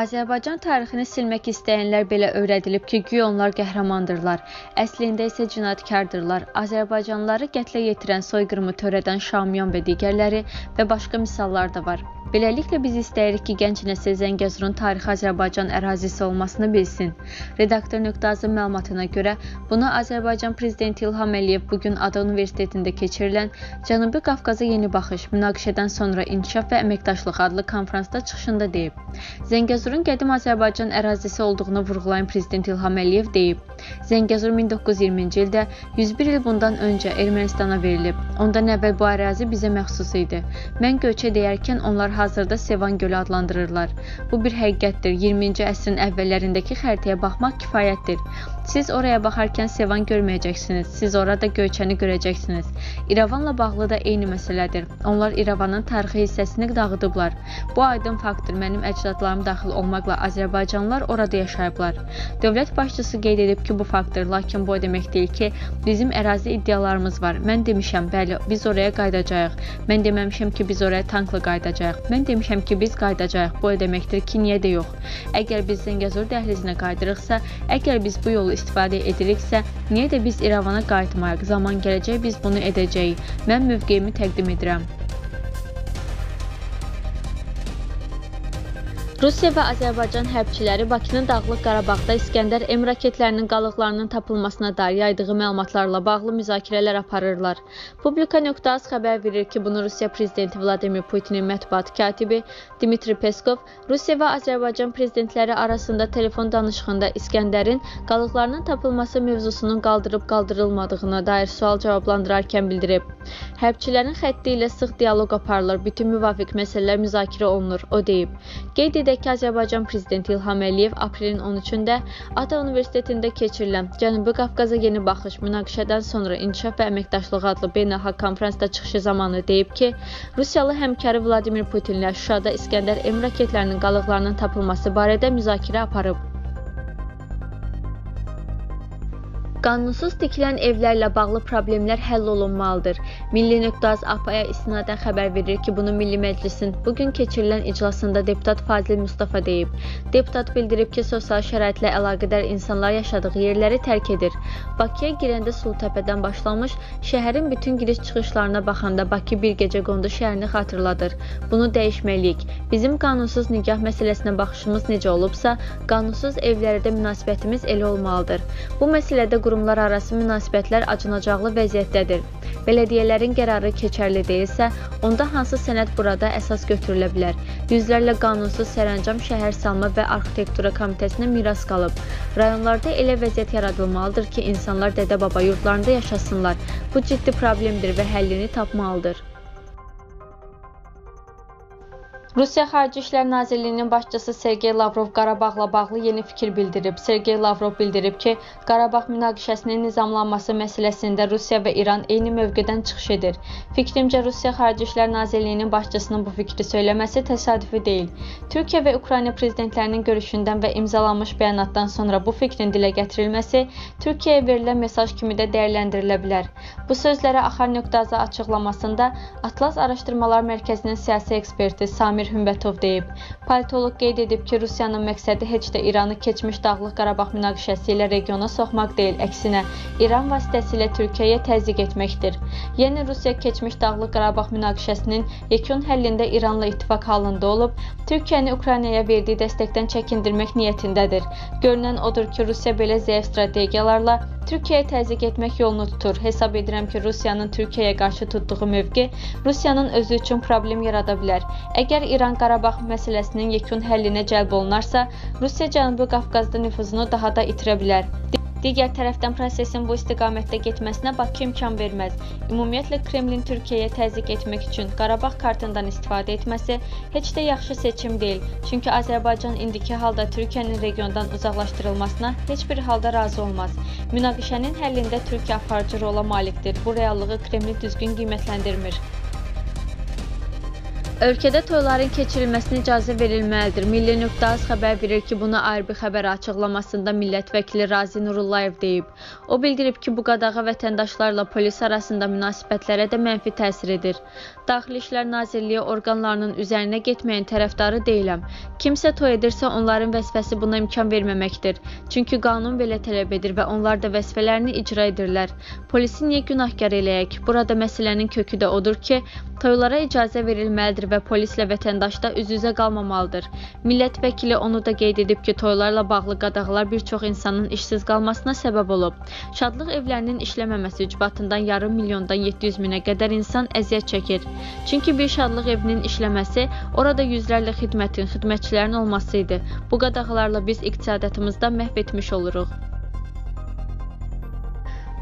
Azərbaycan tarixini silmək istəyənlər belə öyrədilib ki, güya onlar qəhrəmandırlar. Əslində isə cinayətkardırlar. Azərbaycanlıları qətlə yetirən, soyqırımı törədən Şamiyan və digərləri və başqa misallar da var. Beləliklə biz istəyirik ki, gənc nəsil Zəngəzurun tarixi Azərbaycan ərazisi olmasını bilsin. Redaktor nöqtəazın məlumatına görə bunu Azərbaycan prezidenti İlham Əliyev bu gün Ada Universitetində keçirilən Cənubi Qafqaza yeni baxış, münaqişədən sonra inkişaf və əməkdaşlıq adlı konfransda çıxışında deyib. Zəngəzurun qədim Azərbaycan ərazisi olduğunu vurğulayan prezident İlham Əliyev deyib: Zəngəzur 1920-ci ildə 101 il bundan öncə Ermənistana verilib. Ondan əvvəl bu ərazi bizə məxsus idi. Mən Göyçə deyərkən onlar hazırda Sevan gölü adlandırırlar. Bu bir həqiqətdir. 20-ci əsrin əvvəllərindəki xəritəyə baxmaq kifayətdir. Siz oraya baxarkən Sevan görməyəcəksiniz. Siz orada Göyçəni görəcəksiniz. İrəvanla bağlı da eyni məsələdir. Onlar İrəvanın tarixi hissəsini dağıdıblar. Bu aydın faktdır. Mənim əcdadlarım daxil olmaqla Azərbaycanlılar orada yaşayıblar. Dövlət başçısı qeyd edib ki, bu faktdır, lakin bu o demək deyil ki, bizim ərazi iddialarımız var. Mən demişəm, bəli, biz oraya qayıdacağıq. Mən deməmişəm ki, biz oraya tankla qayıdacağıq. Mən demişəm ki, biz qayıdacağıq. Bu o deməkdir ki, niyə də yox. Əgər biz Zəngəzur dəhlizinə qayıdırıqsa, əgər biz bu yolu istifadə ediriksə, niyə də biz İrəvana qayıtmayaq? Zaman gələcək biz bunu edəcəyik. Mən mövqeyimi təqdim edirəm. Rusiya və Azərbaycan hərbçiləri Bakının Dağlıq Qarabağda İskəndər M raketlərinin qalıqlarının tapılmasına dair yaydığı məlumatlarla bağlı müzakirələr aparırlar. Publika.az xəbər verir ki, bunu Rusiya prezidenti Vladimir Putinin mətbuat katibi Dmitri Peskov Rusiya və Azərbaycan prezidentləri arasında telefon danışığında İskəndərin qalıqlarının tapılması mövzusunun qaldırıb-qaldırılmadığına dair sual cavablandırarkən bildirib. Hərbçilərin xətti ilə sıx dialoq aparılır, bütün müvafiq məsələlər müzakirə olunur, o deyib. Qeyd edək ki, Azərbaycan prezidenti İlham Əliyev aprelin 13-də Ata Universitetində keçirilən Cənubi Qafqaza yeni baxış münaqişədən sonra inkişaf və əməkdaşlıq adlı beynəlxalq konfransda çıxışı zamanı deyib ki, Rusiyalı həmkarı Vladimir Putinlə Şuşada İskəndər M raketlərinin qalıqlarının tapılması barədə müzakirə aparıb. Qanunsuz tikilən evlərlə bağlı problemlər həll olunmalıdır. Milli Nöqtəz APA-ya istinadən xəbər verir ki, bunu Milli Məclisin bugün keçirilən iclasında deputat Fazil Mustafa deyib. Deputat bildirib ki, sosial şəraitlə əlaqədar insanlar yaşadığı yerləri tərk edir. Bakıya girəndə Sultəpədən başlamış, şəhərin bütün giriş-çıxışlarına baxanda Bakı bir gecə qondu şəhərini xatırladır. Bunu dəyişməliyik. Bizim qanunsuz nikah məsələsinə baxışımız necə olubsa, qanunsuz evlərə də münasibətimiz elə olmalıdır. Bu məsələdə qurumlar arası münasibətlər acınacaqlı vəziyyətdədir. Bələdiyyələrin qərarı keçərli deyilsə, onda hansı sənəd burada əsas götürülə bilər? Yüzlərlə qanunsuz sərəncam şəhər salma və arxitektura komitəsinə miras qalıb. Rayonlarda elə vəziyyət yaradılmalıdır ki, insanlar dədə-baba yurdlarında yaşasınlar. Bu ciddi problemdir və həllini tapmalıdır. Rusiya Xarici İşlər Nazirliyinin başçısı Sergey Lavrov Qarabağla bağlı yeni fikir bildirib. Sergey Lavrov bildirib ki, Qarabağ münaqişəsinin nizamlanması məsələsində Rusiya və İran eyni mövqedən çıxış edir. Fikrimcə Rusiya Xarici İşlər Nazirliyinin başçısının bu fikri söyləməsi təsadüfi deyil. Türkiyə və Ukrayna prezidentlərinin görüşündən və imzalanmış bəyanatdan sonra bu fikrin dilə gətirilməsi Türkiyəyə verilən mesaj kimi də dəyərləndirilə bilər. Bu sözlərə Axar nöqtəazı açıqlamasında Atlas Araşdırmalar Mərkəzinin siyasi eksperti Samir Amir Hümbətov deyib. Politoloq qeyd edib ki, Rusiyanın məqsədi heç də İranı keçmiş Dağlıq Qarabağ münaqişəsi ilə regiona soxmaq deyil, əksinə İran vasitəsilə Türkiyəyə təzyiq etməkdir. Yəni Rusiya keçmiş Dağlıq Qarabağ münaqişəsinin yekun həllində İranla ittifaq halında olub, Türkiyəni Ukraynaya verdiyi dəstəkdən çəkindirmək niyyətindədir. Görünən odur ki, Rusiya belə zəif strategiyalarla Türkiyəyə təzyiq etmək yolunu tutur. Hesab edirəm ki, Rusiyanın Türkiyəyə qarşı tutduğu mövqe Rusiyanın özü üçün problem yarada bilər. Əgər İran Qarabağ məsələsinin yekun həllinə cəlb olunarsa, Rusiya Cənubi Qafqazda nüfuzunu daha da itirə bilər. Digər tərəfdən prosesin bu istiqamətdə getməsinə Bakı imkan verməz. Ümumiyyətlə Kremlin Türkiyəyə təzyiq etmək üçün Qarabağ kartından istifadə etməsi heç də yaxşı seçim deyil. Çünki Azərbaycan indiki halda Türkiyənin regiondan uzaqlaşdırılmasına heç bir halda razı olmaz. Münaqişənin həllində Türkiyə aparıcı rola malikdir. Bu reallığı Kreml düzgün qiymətləndirmir. Ölkədə toyların keçirilməsinə icazə verilməlidir. Milli Nöqtəaz xəbər verir ki, bunu ayrı bir xəbər açıqlamasında millət vəkili Razi Nurullayev deyib. O bildirib ki, bu qadağa vətəndaşlarla polis arasında münasibətlərə də mənfi təsir edir. Daxili İşlər Nazirliyi orqanlarının üzərinə getməyin tərəfdarı deyiləm. Kimsə toy edirsə, onların vəzifəsi buna imkan verməməkdir. Çünki qanun belə tələb edir və onlar da vəzifələrini icra edirlər. Polisi niyə günahkar eləyək? Burada məsələnin kökü də odur ki, toylara icazə verilməlidir və polislə vətəndaş da üz-üzə qalmamalıdır. Millət vəkili onu da qeyd edib ki, toylarla bağlı qadağalar bir çox insanın işsiz qalmasına səbəb olub. Şadlıq evlərinin işləməməsi ucbatından yarım milyondan 700 minə qədər insan əziyyət çəkir. Çünki bir şadlıq evinin işləməsi orada yüzlərlə xidmətin, xidmətçilərin olması idi. Bu qadağalarla biz iqtisadiyyatımızda məhv etmiş oluruq.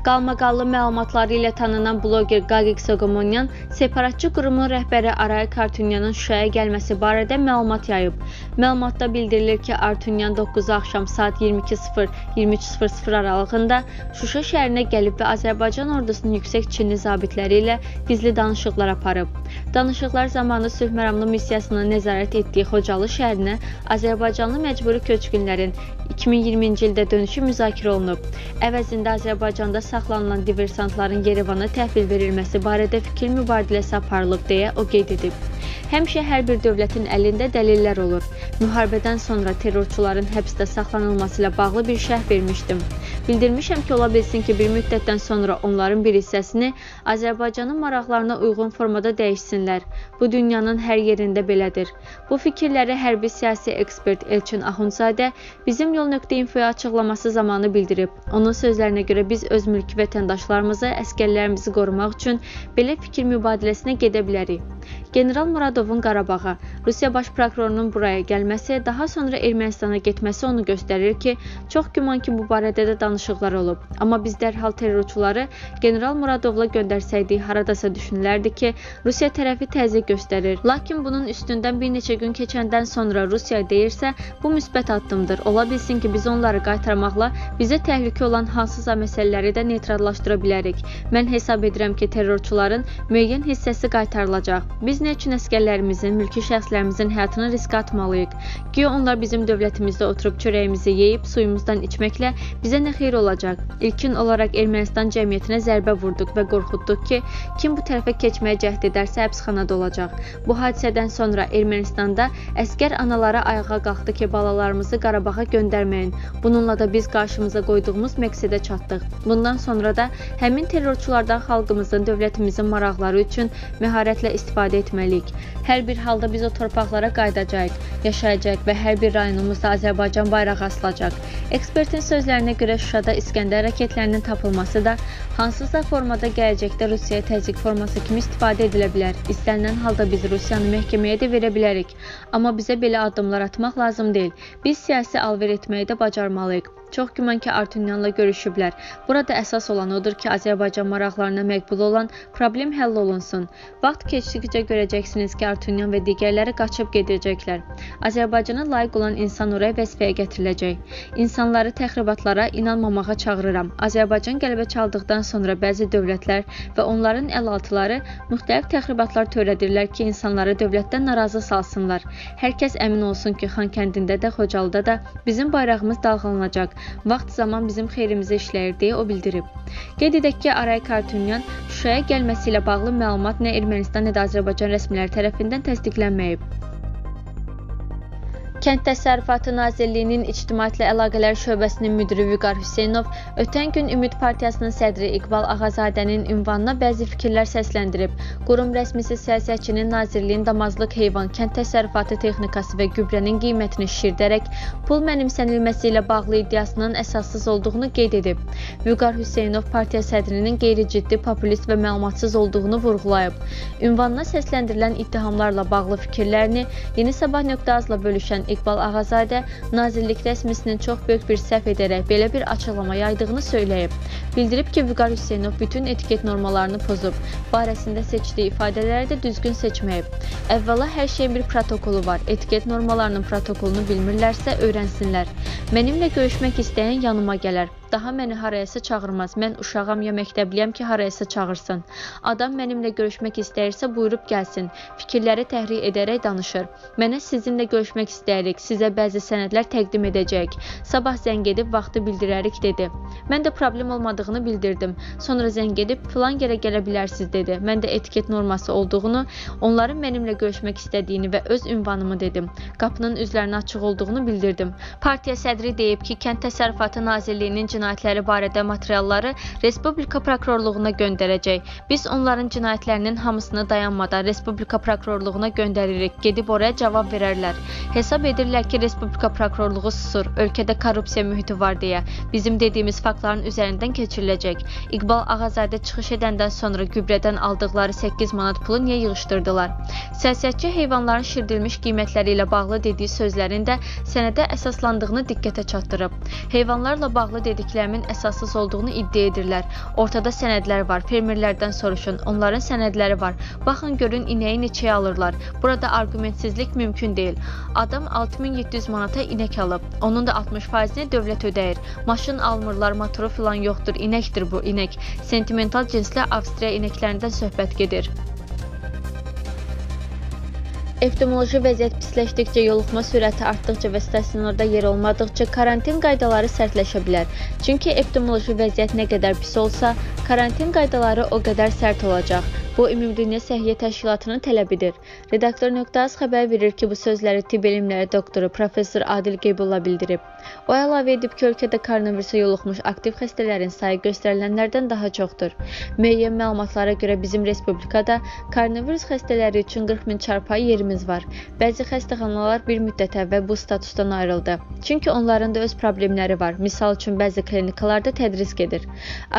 Qalmaqallı məlumatları ilə tanınan bloger Qaqiq Soqomonyan separatçı qurumun rəhbəri Aray Kartunyanın Şuşaya gəlməsi barədə məlumat yayıb. Məlumatda bildirilir ki, Artunyan 9 axşam saat 22:00-23:00 aralığında Şuşa şəhərinə gəlib və Azərbaycan ordusunun yüksək çinli zabitləri ilə gizli danışıqlar aparıb. Danışıqlar zamanı sülh məramlı missiyasına nəzarət etdiyi Xocalı şəhərinə Azərbaycanlı məcburi köçkünlərin 2020-ci ildə dönüşü müzakirə olunub. Əvəzində Azərbaycanda saxlanılan diversantların Yerevana təhvil verilməsi barədə fikir mübadiləsi aparılıb deyə o qeyd edib. Həmişə hər bir dövlətin əlində dəlillər olur. Müharibədən sonra terrorçuların həbsdə saxlanılması ilə bağlı bir şərh vermişdim. Bildirmişəm ki, ola bilsin ki, bir müddətdən sonra onların bir hissəsini Azərbaycanın maraqlarına uyğun formada dəyişsinlər. Bu dünyanın hər yerində belədir. Bu fikirləri hərbi siyasi ekspert Elçin Axundzadə bizim yol nöqtə-infoya açıqlaması zamanı bildirib. Onun sözlərinə görə biz öz mülki vətəndaşlarımızı, əskərlərimizi qorumaq üçün belə fikir mübadiləsinə gedə bilərik. General Muradovun Qarabağa, Rusiya baş prokurorunun buraya gəlməsi, daha sonra Ermənistana getməsi onu göstərir ki, çox güman ki, bu barədə də danışıqlar olub. Amma biz dərhal terrorçuları General Muradovla göndərsəydik, haradasa düşünülərdi ki, Rusiya tərəfi təzyiq göstərir. Lakin bunun üstündən bir neçə gün keçəndən sonra Rusiya deyirsə, bu müsbət addımdır. Ola bilsin ki, biz onları qaytarmaqla bizə təhlükə olan hansısa məsələləri də neytrallaşdıra bilərik. Mən hesab edirəm ki, terrorçuların müəyyən hissəsi qaytarılacaq. Biz nə üçün əskərlərimizin, mülki şəxslərimizin həyatını riskə atmalıyıq? Güya onlar bizim dövlətimizdə oturub çörəyimizi yeyib, suyumuzdan içməklə bizə nə xeyir olacaq? İlkin olaraq Ermənistan cəmiyyətinə zərbə vurduq və qorxutduq ki, kim bu tərəfə keçməyə cəhd edərsə həbsxanada olacaq. Bu hadisədən sonra Ermənistanda əskər analara ayağa qalxdı ki, balalarımızı Qarabağa göndərməyin. Bununla da biz qarşımıza qoyduğumuz məqsədə çatdıq. Bundan sonra da həmin terrorçulardan xalqımızın, dövlətimizin maraqları üçün məharətlə istifadə etməliyik. Hər bir halda biz o torpaqlara qayıdacağıq, yaşayacaq və hər bir rayonumuzda Azərbaycan bayrağı asılacaq. Ekspertin sözlərinə görə Şuşada İskəndər raketlərinin tapılması da hansısa formada gələcəkdə Rusiyaya təzyiq forması kimi istifadə edilə bilər. İstənilən halda biz Rusiyanı məhkəməyə də verə bilərik. Amma bizə belə addımlar atmaq lazım deyil. Biz siyasi alver etməyi də bacarmalıyıq. Çox güman ki, Artunyanla görüşüblər. Burada əsas olan odur ki, Azərbaycan maraqlarına məqbul olan problem həll olunsun. Vaxt keçdikcə görəcəksiniz ki, Artunyan və digərləri qaçıb gedəcəklər. Azərbaycana layiq olan insan oraya vəzifəyə gətiriləcək. İnsanları təxribatlara inanmamağa çağırıram. Azərbaycan qələbə çaldıqdan sonra bəzi dövlətlər və onların əlaltıları müxtəlif təxribatlar törədirlər ki, insanları dövlətdən narazı salsınlar. Hər kəs əmin olsun ki, Xankəndində də, Xocalıda da bizim bayrağımız dalğalanacaq. Vaxt zaman bizim xeyrimizə işləyir deyə o bildirib. Qeyd edək ki, Aray Kartunyan Şuşaya gəlməsi ilə bağlı məlumat nə Ermənistan, nə də Azərbaycan rəsmiləri tərəfindən təsdiqlənməyib. Kənd Təsərrüfatı Nazirliyinin İctimaiyyətlə Əlaqələr şöbəsinin müdiri Vüqar Hüseynov ötən gün Ümid Partiyasının sədri İqbal Ağazadənin ünvanına bəzi fikirlər səsləndirib. Qurum rəsmisi siyasətçinin Nazirliyin damazlıq heyvan, kənd təsərrüfatı texnikası və gübrənin qiymətini şişirdərək pul mənimsənilməsi ilə bağlı iddiasının əsassız olduğunu qeyd edib. Vüqar Hüseynov partiya sədrinin qeyri-ciddi, populist və məlumatsız olduğunu vurğulayıb. Ünvanına səsləndirilən ittihamlarla bağlı fikirlərini Yeni Sabah nöqtə bölüşən İqbal Ağazadə Nazirlik rəsmisinin çox böyük bir səhv edərək belə bir açıqlama yaydığını söyləyib. Bildirib ki, Vüqar Hüseynov bütün etiket normalarını pozub, barəsində seçdiyi ifadələri də düzgün seçməyib. Əvvəla hər şeyin bir protokolu var. Etiket normalarının protokolunu bilmirlərsə öyrənsinlər. Mənimlə görüşmək istəyən yanıma gələr. Daha məni harayasa çağırmaz. Mən uşağam ya məktəbliyəm ki, harayasa çağırsın. Adam mənimlə görüşmək istəyirsə, buyurub gəlsin. Fikirləri təhrik edərək danışır. Mənə sizinlə görüşmək istəyirik. Sizə bəzi sənədlər təqdim edəcəyik. Sabah zəng edib vaxtı bildirərik dedi. Mən də problem olmadığını bildirdim. Sonra zəng edib filan yerə gələ bilərsiniz dedi. Mən də etiket norması olduğunu, onların mənimlə görüşmək istədiyini və öz ünvanımı dedim. Qapının üzlərinə açıq olduğunu bildirdim. Partiya sədri deyib ki, Kənd Təsərrüfatı Nazirliyinin cinayətləri barədə materialları Respublika prokurorluğuna göndərəcək. Biz onların cinayətlərinin hamısını dayanmadan Respublika prokurorluğuna göndəririk. Gedib oraya cavab verərlər. Hesab edirlər ki, Respublika prokurorluğu susur. Ölkədə korrupsiya mühiti var deyə. Bizim dediyimiz faktların üzərindən keçiriləcək. İqbal Ağazadə çıxış edəndən sonra gübrədən aldıqları 8 manat pulu niyə yığışdırdılar? Siyasətçi heyvanların şirdilmiş qiymətləri ilə bağlı dediyi sözlərin də sənədə əsaslandığını diqqətə çatdırıb. Heyvanlarla bağlı dediklərimin əsassız olduğunu iddia edirlər. Ortada sənədlər var. Fermerlərdən soruşun. Onların sənədləri var. Baxın görün inəyi neçəyə alırlar. Burada arqumentsizlik mümkün deyil. Adam 6700 manata inək alıb. Onun da 60%-ni dövlət ödəyir. Maşın almırlar, motoru filan yoxdur. İnəkdir bu, inək. Sentimental cinsli Avstriya inəklərindən söhbət gedir. Epidemioloji vəziyyət pisləşdikcə, yoluxma sürəti artdıqca və stasionarda yer olmadıqca karantin qaydaları sərtləşə bilər. Çünki epidemioloji vəziyyət nə qədər pis olsa, karantin qaydaları o qədər sərt olacaq. Bu Ümumdünya Səhiyyə Təşkilatının tələbidir. Redaktor.az xəbər verir ki, bu sözləri tibb elmləri doktoru professor Adil Qeybulla bildirib. O əlavə edib ki, ölkədə koronavirusa yoluxmuş aktiv xəstələrin sayı göstərilənlərdən daha çoxdur. Müəyyən məlumatlara görə bizim respublikada koronavirus xəstələri üçün 40 min çarpayı yerimiz var. Bəzi xəstəxanalar bir müddət əvvəl bu statusdan ayrıldı. Çünki onların da öz problemləri var. Misal üçün bəzi klinikalarda tədris gedir.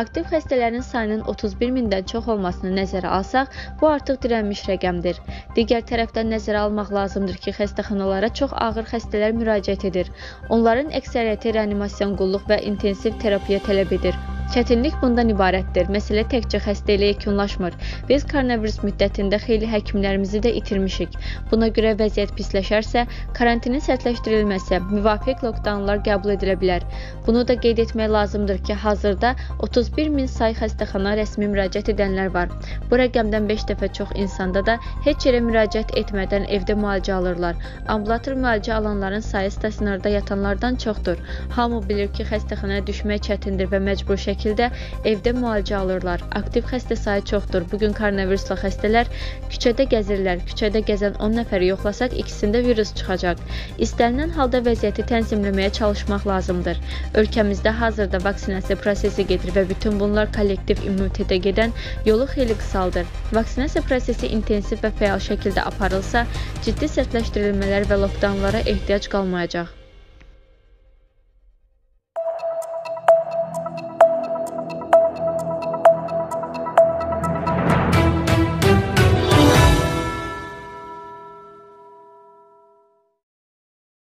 Aktiv xəstələrin sayının 31 mindən çox olmasını nəzərə alsaq, alsaq, bu artıq dirənmiş rəqəmdir. Digər tərəfdən nəzərə almaq lazımdır ki, xəstəxanalara çox ağır xəstələr müraciət edir. Onların əksəriyyəti reanimasyon qulluq və intensiv terapiya tələb edir. Çətinlik bundan ibarətdir. Məsələ təkcə xəstə ilə yekunlaşmır. Biz koronavirus müddətində xeyli həkimlərimizi də itirmişik. Buna görə vəziyyət pisləşərsə, karantinin sərtləşdirilməsi, müvafiq lokdaunlar qəbul edilə bilər. Bunu da qeyd etmək lazımdır ki, hazırda 31 min say xəstəxana rəsmi müraciət edənlər var. Bu rəqəmdən 5 dəfə çox insanda da heç yerə müraciət etmədən evdə müalicə alırlar. Ambulator müalicə alanların sayı stasionarda yatanlardan çoxdur. Hamı bilir ki, xəstəxanaya düşmək çətindir və məcbur şəkildə şəkildə evdə müalicə alırlar. Aktiv xəstə sayı çoxdur. Bu gün koronavirusla xəstələr küçədə gəzirlər. Küçədə gəzən 10 nəfəri yoxlasaq, ikisində virus çıxacaq. İstənilən halda vəziyyəti tənzimləməyə çalışmaq lazımdır. Ölkəmizdə hazırda vaksinasiya prosesi gedir və bütün bunlar kollektiv immunitetə gedən yolu xeyli qısaldır. Vaksinasiya prosesi intensiv və fəal şəkildə aparılsa, ciddi sərtləşdirilmələr və lokdaunlara ehtiyac qalmayacaq.